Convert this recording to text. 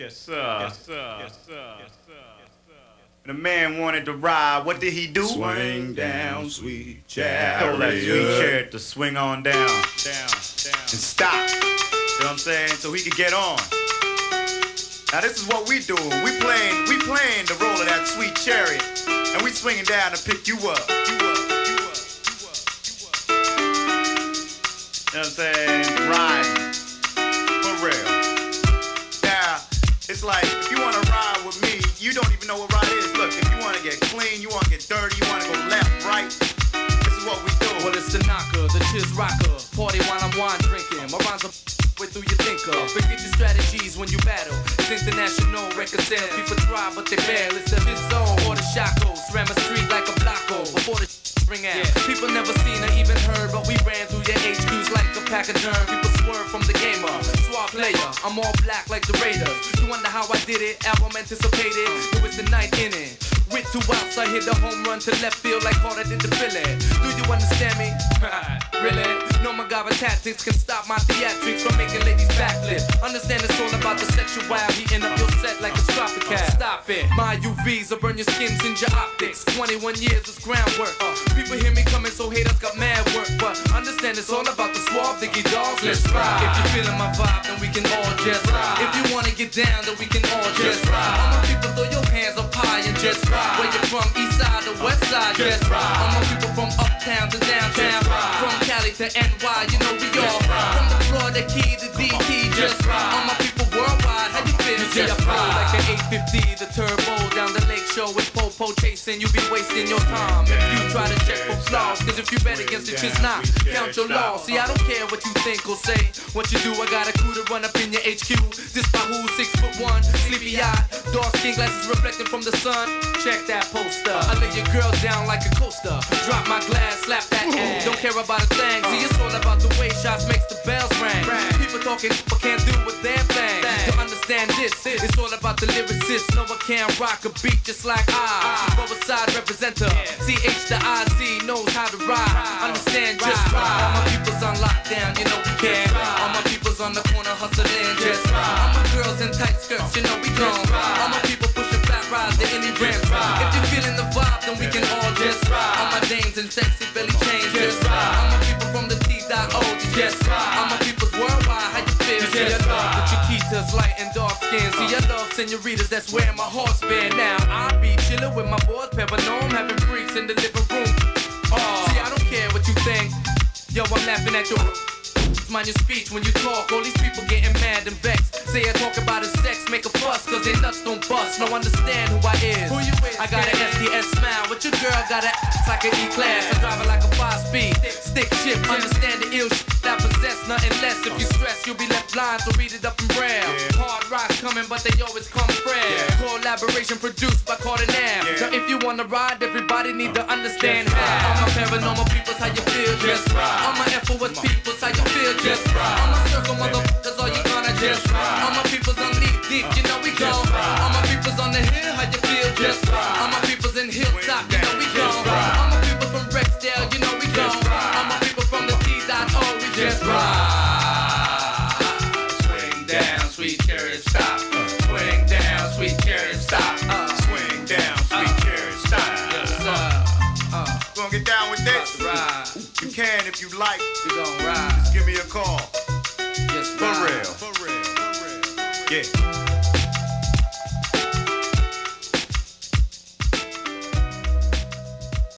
Yes, sir. Yes, sir. Yes, sir. Yes, sir. The man wanted to ride. What did he do? Swing down, sweet Told that sweet chariot. chariot to swing on down, down, down, and stop. You know what I'm saying? So he could get on. Now this is what we doing. We playing, we playing the role of that sweet chariot, and we swinging down to pick you up. You up, you up, you up, you up. You know what I'm saying? Riding. It's like if you wanna ride with me, you don't even know what ride is. Look, if you wanna get clean, you wanna get dirty, you wanna go left, right, this is what we do. Well, it's the knocker, the chiz rocker. Party while I'm wine drinking. My rhymes are way through your thinker. Forget your strategies when you battle. It's international record sales. People try, but they fail. It's the hit zone or the shackles. Ram a street like a blocko before the ring out. People never seen or even heard, but we ran through your HQs like a pack of germ. People swerve from the gamer. Swap player, I'm all black like the Raiders. Wonder how I did it? Album anticipated. It was the ninth inning. With two outs, I hit the home run to left field like Carter did the Philly. Do you understand me? really? No tactics can stop my theatrics from making ladies backlit. Understand it's all about the sexuality. End up your set like a copycat. Stop it. My UVs will burn your skins and your optics. 21 years is groundwork. Uh, people hear me coming, so haters got mad work. But understand it's all about the suave diggy dogs. Let's ride. If you're feeling my vibe, then we can all just ride. If you wanna get down, then we can all just ride. All my people, throw your hands up high and just ride. Where you from, east side or west side, just ride. All my people from uptown to downtown, to NY, you know we all from the Florida key to DT, just ride. All my people worldwide, how you feel? Just ride. Like an 850, the turbo the show with Popo chasing, you be wasting your time. If you try to check for flaws, cause if you bet against it, just not count your loss. See, I don't care what you think or say. What you do, I got a crew to run up in your HQ. This by who, six foot one, sleepy eye, dark skin glasses reflecting from the sun. Check that poster. I lay your girl down like a coaster. Drop my glass, slap that ass. Don't care about a thing. See, it's all about the way shots makes the bells ring. People talking, but can't do a damn thing. To understand this, it's all about the lyricist. No, I can't rock a beat just like I. Ah. Both side representer. CH the IZ knows how to ride. Understand just ride. All my people's on lockdown, you know we can. All my people's on the corner hustling just ride. All my girls in tight skirts, you know we gone. All my senoritas, that's where my heart's been. Now I be chillin' with my boys, Pepper. No, I'm having freaks in the living room. Oh, see, I don't care what you think. Yo, I'm laughing at your. Mind your speech when you talk. All these people getting mad and vexed. Say I talk about his sex, make a fuss, cause they nuts don't bust. No understand who I is. Who you is? I got an SDS smile, but your girl got a ass like an E class. I drive it like a five speed. Stick shift, understand the ill shit I possess, nothing less. If you stress, you'll be left blind, so read it up but they always come fresh. Collaboration produced by Kardinal. Now if you wanna ride, everybody need to understand how. All my paranormal peoples, how you feel? Just ride. All my FOS peoples, how you feel? Just ride. All my circle motherfuckers, all you gonna just ride. All my peoples on knee deep, you know we go. All my peoples on the hill, how you feel? Just ride. All my peoples in hilltop, you know we go. All my people from Rexdale, you know we go. All my people from the T.O. we just ride. Swing down, sweet chariot, stop. Sweet chariot, stop. Uh, swing down, sweet uh, chariot, stop. Uh, gonna get down with this? Ride, You can if you like. we gon' ride. Just give me a call. Just For ride. real. For real. For real. Yeah.